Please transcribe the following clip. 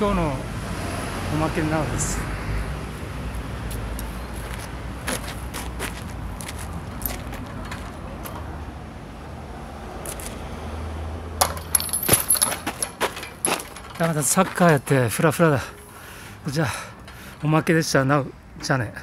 今日のおまけなのです。ダメだサッカーやってフラフラだ。じゃあおまけでした。なうじゃあね。